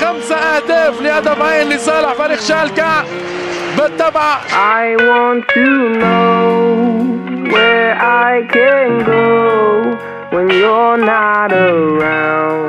خمسة أهداف لهدفين لصالح فريق شالكا بالطبع I want to know where I can go when you're not around.